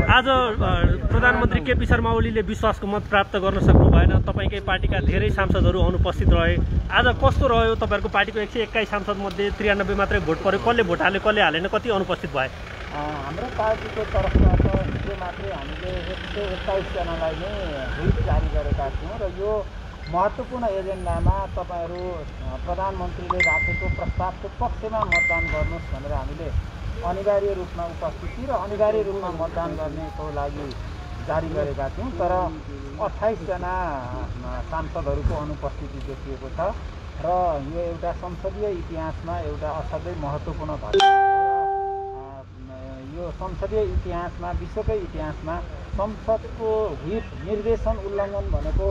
आज प्रधानमन्त्री केपी शर्मा ओलीले विश्वासको मत प्राप्त गर्न सक्नु भएन। तपाईँकै पार्टीका धेरै सांसदहरू अनुपस्थित रहे। आज कस्तो रह्यो तपाईँहरूको पार्टीको एक सय एक्काइस सांसदमध्ये त्रियानब्बे मात्रै भोट पऱ्यो कसले भोट हाल्यो कसले हालेन कति अनुपस्थित भए? हाम्रो पार्टीको तर्फबाट हिजो मात्रै हामीले एक सय एक्काइसजनालाई नै व्हिप जारी गरेका थियौँ र यो महत्त्वपूर्ण एजेन्डामा तपाईँहरू प्रधानमन्त्रीले राखेको प्रस्तावको पक्षमा मतदान गर्नुहोस् भनेर हामीले अनिवार्य रूपमा उपस्थिति र अनिवार्य रूपमा मतदान गर्नेको लागि जारी गरेका थियौँ तर अठाइसजना सांसदहरूको अनुपस्थिति देखिएको छ र यो एउटा संसदीय इतिहासमा एउटा असाध्यै महत्त्वपूर्ण घटना यो संसदीय इतिहासमा विश्वकै इतिहासमा संसदको हित निर्देशन उल्लङ्घन भनेको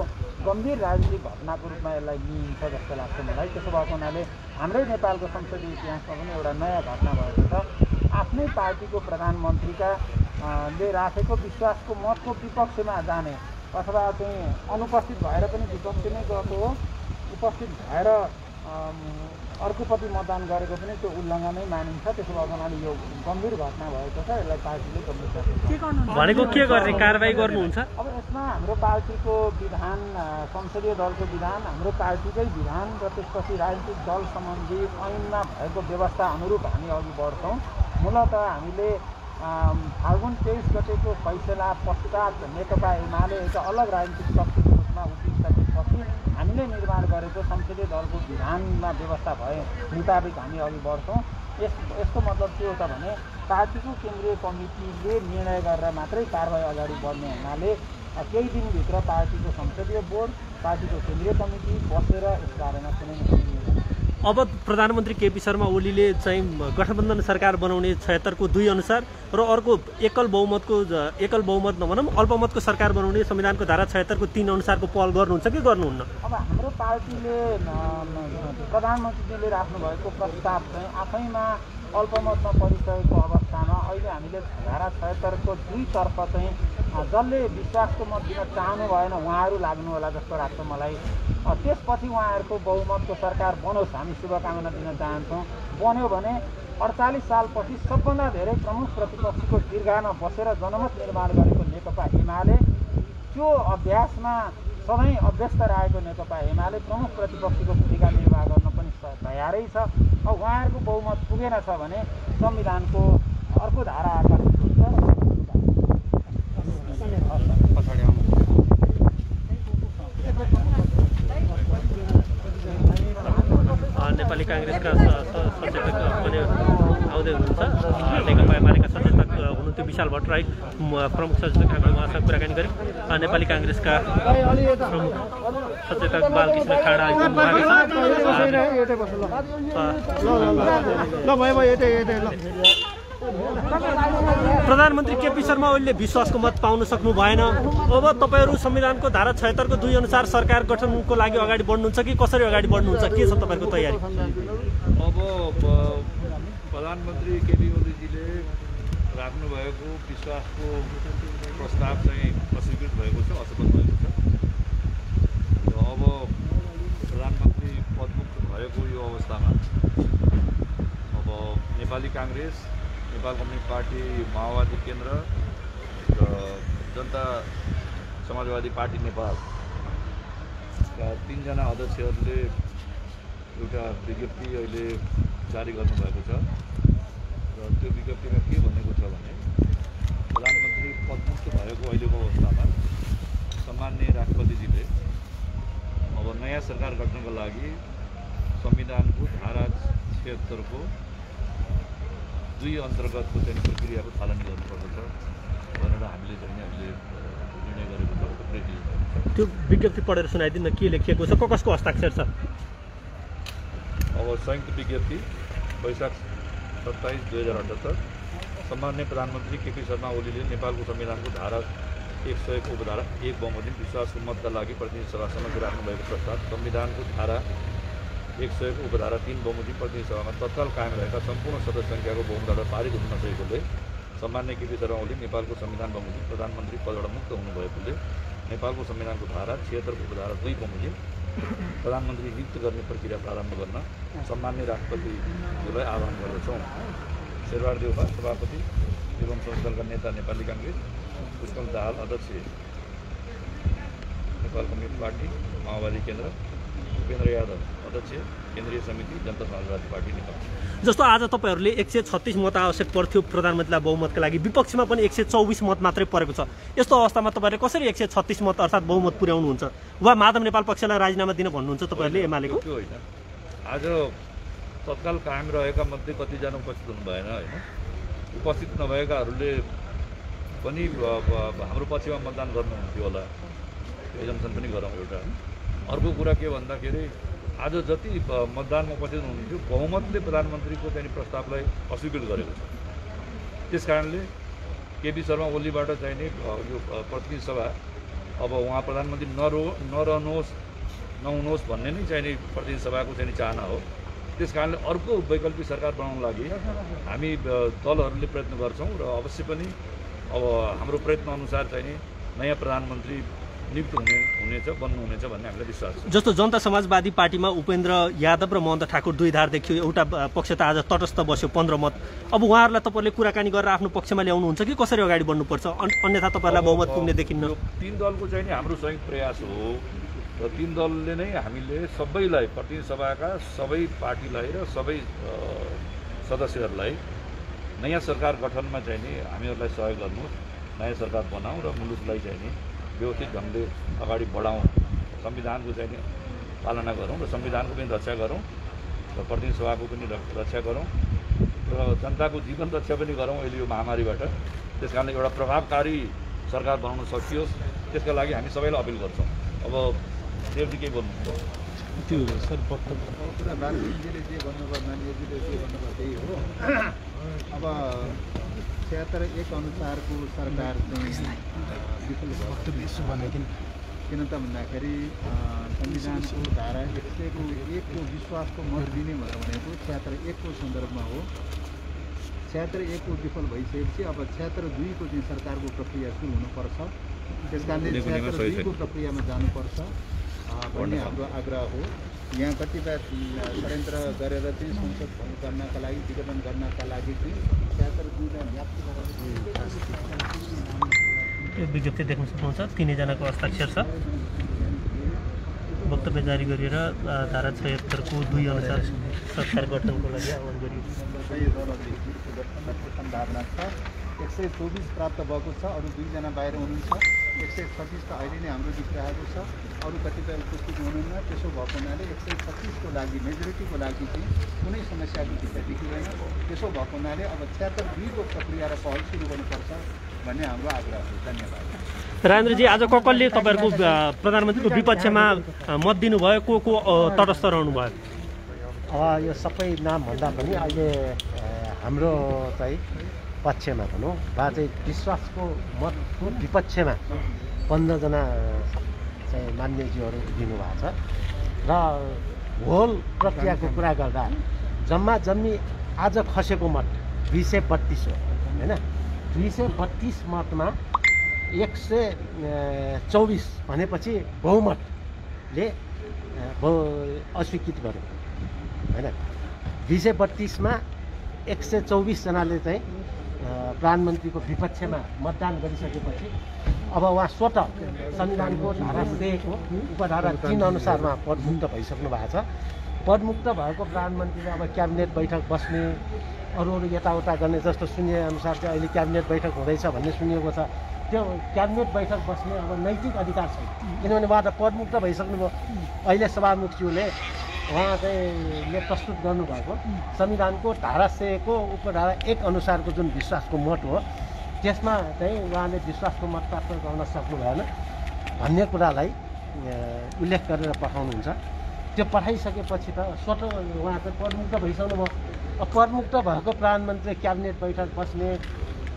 गम्भीर राजनीतिक घटनाको रूपमा यसलाई लिइन्छ जस्तो लाग्छ मलाई। त्यसो भएको हुनाले हाम्रै नेपालको संसदीय इतिहासमा पनि एउटा नयाँ घटना भएको छ। आफ्नै पार्टीको प्रधानमन्त्रीका ले राखेको विश्वासको मतको विपक्षमा जाने अथवा चाहिँ अनुपस्थित भएर पनि विपक्ष नै गएको हो। उपस्थित भएर अर्कोपट्टि मतदान गरेको पनि त्यो उल्लङ्घनै मानिन्छ। त्यसो भएको हुनाले यो गम्भीर घटना भएको छ। यसलाई पार्टीले गम्भीरता भनेको के गर्ने? कारवाही गर्नुहुन्छ? अब यसमा हाम्रो पार्टीको विधान संसदीय दलको विधान हाम्रो पार्टीकै विधान र त्यसपछि राजनीतिक दल सम्बन्धी ऐनमा भएको व्यवस्था अनुरूप हामी अघि बढ्छौँ। मूलत हामीले फाल्गुन तेइस गतेको फैसला पश्चात नेकपा एमाले एउटा अलग राजनीतिक शक्तिको रूपमा उभिसकेपछि हामीले निर्माण गरेको संसदीय दलको विधानमा व्यवस्था भए मुताबिक हामी अघि बढ्छौँ। यस यसको मतलब के हो त भने पार्टीको केन्द्रीय कमिटीले निर्णय गरेर मात्रै कारवाही अगाडि बढ्ने हुनाले केही दिनभित्र पार्टीको संसदीय बोर्ड पार्टीको केन्द्रीय कमिटी बसेर यस बारेमा कुनै अब प्रधानमन्त्री केपी शर्मा ओलीले चाहिँ गठबन्धन सरकार बनाउने छयत्तरको दुई अनुसार र अर्को एकल बहुमतको एकल बहुमत नभनौँ अल्पमतको सरकार बनाउने संविधानको धारा छयत्तरको तिन अनुसारको पहल गर्नुहुन्छ कि गर्नुहुन्न? अब हाम्रो पार्टीले प्रधानमन्त्रीले राख्नुभएको प्रस्ताव चाहिँ आफैमा अल्पमतमा परिसकेको अवस्थामा अहिले हामीले धारा छयत्तरको दुईतर्फ चाहिँ जसले विश्वासको मत दिन चाहनु भएन उहाँहरू लाग्नु होला जस्तो लाग्छ मलाई। त्यसपछि उहाँहरूको बहुमतको सरकार बनोस् हामी शुभकामना दिन चाहन्छौँ। बन्यो भने अडचालिस सालपछि सबभन्दा धेरै प्रमुख प्रतिपक्षीको दीर्घामा बसेर जनमत निर्माण गरेको नेकपा एमाले त्यो अभ्यासमा सधैँ अभ्यस्त रहेको नेकपा एमाले प्रमुख प्रतिपक्षीको भूमिका निर्वाह गर्न पनि तयारै छ। उहाँहरूको बहुमत पुगेन छ भने संविधानको अर्को धारा आकर्षित हुन्छ। नेपाली काङ्ग्रेसका सचेतक पनि आउँदै हुनुहुन्छ नेकपा एमालेका सचेतक हुनुहुन्थ्यो विशाल भट्टराई प्रमुख सचेतक हाम्रो उहाँसँग कुराकानी गऱ्यौँ नेपाली काङ्ग्रेसका प्रमुख सचेतक बालकृष्ण खाडा प्रधानमन्त्री केपी शर्मा ओलीले विश्वासको मत पाउन सक्नु भएन। अब तपाईँहरू संविधानको धारा छयत्तरको दुई अनुसार सरकार गठनको लागि अगाडि बढ्नुहुन्छ कि कसरी अगाडि बढ्नुहुन्छ? के छ तपाईँहरूको तयारी? अब प्रधानमन्त्री केपी ओलीजीले राख्नुभएको विश्वासको प्रस्ताव चाहिँ अस्वीकृत भएको छ असफल भएको छ। अब प्रधानमन्त्री पदमुक्त भएको यो अवस्थामा अब Nepali Congress Nepal Communist Party माओवादी केन्द्र र जनता समाजवादी पार्टी नेपालका तिनजना अध्यक्षहरूले एउटा विज्ञप्ति अहिले जारी गर्नुभएको छ र त्यो विज्ञप्तिमा के भनेको छ भने प्रधानमन्त्री पदमुक्त भएको अहिलेको अवस्थामा सामान्य राष्ट्रपतिजीले अब नयाँ सरकार गठनको लागि संविधानको धारा छिहत्तरको दुई अन्तर्गतको चाहिँ प्रक्रियाको थालनी गर्नुपर्दछ भनेर हामीले चाहिँ हामीले निर्णय गरेको छ त्यो विज्ञप्ति पढेर सुनाइदिनु न के लेखिएको छ क- कसको हस्ताक्षर छ? अब संयुक्त विज्ञप्ति वैशाख सत्ताइस दुई हजार अठहत्तर। सम्मान्य प्रधानमन्त्री केपी शर्मा ओलीले नेपालको संविधानको धारा एक सयको उपधारा एक बमोजिम विश्वासको मतका लागि प्रतिनिधि सभा समक्ष राख्नुभएको प्रस्ताव संविधानको धारा एक सयको उपधारा तिन बमोजिम प्रतिनिधि सभामा तत्काल कायम रहेका सम्पूर्ण सदस्य सङ्ख्याको बहुमतबाट पारित हुन नसकेकोले सम्मान्य केपी शर्मा ओली नेपालको संविधान बमोजिम प्रधानमन्त्री पदबाट मुक्त हुनुभएकोले नेपालको संविधानको धारा छिहत्तरको उपधारा दुई बमोजिम प्रधानमन्त्री नियुक्त गर्ने प्रक्रिया प्रारम्भ गर्न सम्मान्य राष्ट्रपतिज्यूलाई आह्वान गर्दछौँ। शेरबहादुर देउपा सभापति एवं दलका नेता नेपाली काङ्ग्रेस पुष्पल दाहाल अध्यक्ष नेपाल कम्युनिस्ट पार्टी माओवादी केन्द्र उपेन्द्र यादव अध्यक्ष केन्द्रीय समिति जनता समाजवादी पार्टी नेपाल। जस्तो आज तपाईँहरूले एक सय छत्तिस मत आवश्यक पर्थ्यो प्रधानमन्त्रीलाई बहुमतका लागि विपक्षमा पनि एक सय चौबिस मत मात्रै परेको छ। यस्तो अवस्थामा तपाईँहरूले कसरी एक सय छत्तिस मत अर्थात् बहुमत पुर्याउनुहुन्छ? वा माधव नेपाल पक्षलाई राजीनामा दिन भन्नुहुन्छ तपाईँहरूले एमालेको? त्यो होइन। आज तत्काल कायम रहेका मध्ये कतिजना उपस्थित हुनु भएन होइन? उपस्थित नभएकाहरूले पनि हाम्रो पक्षमा मतदान गर्नुहुन्थ्यो होला। एजम्सन पनि गरौँ एउटा। अर्को कुरा के भन्दाखेरि आज जति मतदानमा उपस्थित हुनुहुन्थ्यो बहुमतले प्रधानमन्त्रीको चाहिँ प्रस्तावलाई अस्वीकृत गरेको छ। त्यस कारणले केपी शर्मा ओलीबाट चाहिने यो प्रतिनिधि सभा अब उहाँ प्रधानमन्त्री नरो नरहनुहोस् नहुनुहोस् भन्ने नै चाहिने प्रतिनिधि सभाको चाहिँ चाहना हो। त्यस कारणले अर्को वैकल्पिक सरकार बनाउनको लागि हामी दलहरूले प्रयत्न गर्छौँ र अवश्य पनि अब हाम्रो प्रयत्न अनुसार चाहिने नयाँ प्रधानमन्त्री नियुक्त हुने हुनेछ बन्नुहुनेछ भन्ने हामीलाई विश्वास छ। जस्तो जनता समाजवादी पार्टीमा उपेन्द्र यादव र महन्त ठाकुर दुई धार देखियो एउटा पक्ष त आज तटस्थ बस्यो पन्ध्र मत। अब उहाँहरूलाई तपाईँले कुराकानी गरेर आफ्नो पक्षमा ल्याउनुहुन्छ कि कसरी अगाडि बढ्नुपर्छ? अन- अन्यथा तपाईँहरूलाई बहुमत पुग्ने देखिन्न। तिन दलको चाहिँ नि हाम्रो संयुक्त प्रयास हो। र तिन दलले नै हामीले सबैलाई प्रतिनिधि सभाका सबै पार्टीलाई र सबै सदस्यहरूलाई नयाँ सरकार गठनमा चाहिँ नि हामीहरूलाई सहयोग गर्नुहोस् नयाँ सरकार बनाऊँ र मुलुकलाई चाहिँ नि व्यवस्थित ढङ्गले अगाडि बढाउँ। संविधानको चाहिँ नि पालना गरौँ र संविधानको पनि रक्षा गरौँ र प्रतिनिधि सभाको पनि रक्षा गरौँ र जनताको जीवन रक्षा पनि गरौँ अहिले यो महामारीबाट। त्यस कारणले एउटा प्रभावकारी सरकार बनाउन सकियोस्। त्यसका लागि हामी सबैलाई अपिल गर्छौँ। अब देवजी के बोल्नुहुन्छ कुरा बालकृष्णजीले जे भन्नुभयो नानीजीले जे भन्नुभयो त्यही हो। अब छिहत्तर एक अनुसारको सरकार चाहिँ विफल भयो। किन त भन्दाखेरि संविधानको धारा एक सयको एकको विश्वासको मत दिने भनेर भनेको छिहत्तर एकको सन्दर्भमा हो। छिहत्तर एकको विफल भइसकेपछि अब छिहत्तर दुईको चाहिँ सरकारको प्रक्रिया सुरु हुनुपर्छ। त्यस कारणले सही दुईको। प्रक्रियामा जानुपर्छ। भन्ने हाम्रो आग्रह हो। यहाँ कतिपय षड्यन्त्र गरेर चाहिँ संसद भङ्ग गर्नका लागि विघटन गर्नका लागि चाहिँ गरेर यो विज्ञप्ति देख्न सक्नुहुन्छ। तिनैजनाको हस्ताक्षर छ। वक्तव्य जारी गरेर धारा छयत्तरको दुई अनुसार सरकार गठनको लागि आह्वान गठबन्धनको सम्भावना छ। एक सय चौबिस प्राप्त भएको छ अरू दुईजना बाहिर हुनुहुन्छ। एक सय छत्तिस त अहिले नै हाम्रो जितिरहेको छ। अरू कतिपय उपस्थित हुनुहुन्न। त्यसो भएको हुनाले एक सय छत्तिसको लागि मेजोरिटीको लागि चाहिँ कुनै समस्याको भित्र देखिँदैन। त्यसो भएको हुनाले अब छिहत्तर दुईको प्रक्रिया र पहल सुरु गर्नुपर्छ भन्ने हाम्रो आग्रह हो धन्यवाद। राजेन्द्रजी आज ककलले तपाईँहरूको प्रधानमन्त्रीको विपक्षमा मत दिनुभयो। को को तटस्थ रहनुभयो? अब यो सबै नाम भन्दा पनि अहिले हाम्रो चाहिँ पक्षमा भनौँ वा चाहिँ विश्वासको मतको विपक्षमा पन्ध्रजना चाहिँ मान्यज्यूहरू दिनुभएको छ र होल प्रक्रियाको कुरा गर्दा जम्मा जम्मी आज खसेको मत दुई सय बत्तिस हो होइन दुई सय बत्तिस मतमा एक सय चौबिस भनेपछि बहुमतले बहु अस्वीकृत गर्यो होइन दुई सय बत्तिसमा एक सय चौबिसजनाले चाहिँ प्रधानमन्त्रीको विपक्षमा मतदान गरिसकेपछि अब उहाँ स्वत संविधानको धारा सेको उपधारा तिन अनुसारमा पदमुक्त भइसक्नु भएको छ। पदमुक्त भएको प्रधानमन्त्रीले अब क्याबिनेट बैठक बस्ने अरू अरू यताउता गर्ने जस्तो सुनिए अनुसार चाहिँ अहिले क्याबिनेट बैठक हुँदैछ भन्ने सुनिएको छ। त्यो क्याबिनेट बैठक बस्ने अब नैतिक अधिकार छैन। किनभने उहाँ त पदमुक्त भइसक्नुभयो। अहिले सभामुखज्यूले उहाँ चाहिँ ले प्रस्तुत गर्नुभएको संविधानको धारा सेको उपधारा एक अनुसारको जुन विश्वासको मत हो त्यसमा चाहिँ उहाँले विश्वासको मत प्राप्त गर्न सक्नु भएन भन्ने कुरालाई उल्लेख गरेर पठाउनुहुन्छ। त्यो पठाइसकेपछि त स्वत उहाँ चाहिँ पदमुक्त भइसक्नुभयो पदमुक्त भएको प्रधानमन्त्री क्याबिनेट बैठक बस्ने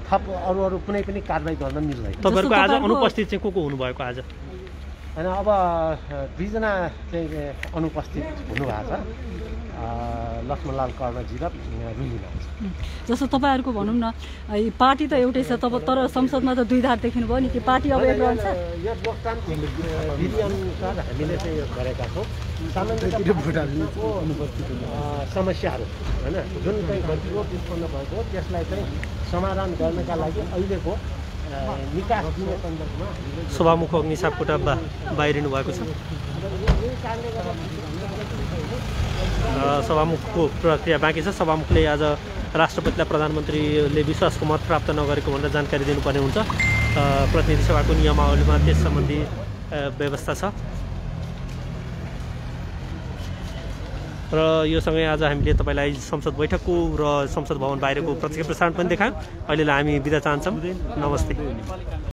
थप अरू अरू कुनै पनि कारवाही गर्न मिल्दैन। तपाईँहरूको आज अनुपस्थित चाहिँ को को हुनुभएको आज? होइन अब दुईजना चाहिँ अनुपस्थित हुनुभएको छ। लक्ष्मणलाल कर्णजी र लान्छ जस्तो तपाईँहरूको भनौँ न यी पार्टी त एउटै छ तब तर संसदमा त दुई धार देखिनु भयो नि कि पार्टी अब एक रहन्छ यो लोकतान्त्रिक विधिअनुसार हामीले चाहिँ यो गरेका छौँ। समस्याहरू होइन जुन चाहिँ गतिरोध उत्पन्न भएको त्यसलाई चाहिँ समाधान गर्नका लागि अहिलेको अ, निकास दिने सन्दर्भमा सभामुख अग्नि बाहिरिनु भएको छ। सभामुखको प्रक्रिया बाँकी छ। सभामुखले आज राष्ट्रपतिलाई प्रधानमन्त्रीले विश्वासको मत प्राप्त नगरेको भनेर जानकारी दिनुपर्ने हुन्छ। प्रतिनिधि सभाको नियमावलीमा त्यस सम्बन्धी व्यवस्था छ। र यो सँगै आज हामीले तपाईँलाई संसद बैठकको र संसद भवन बाहिरको प्रत्यक्ष प्रसारण पनि देखायौँ। अहिलेलाई हामी बिदा चाहन्छौँ। नमस्ते।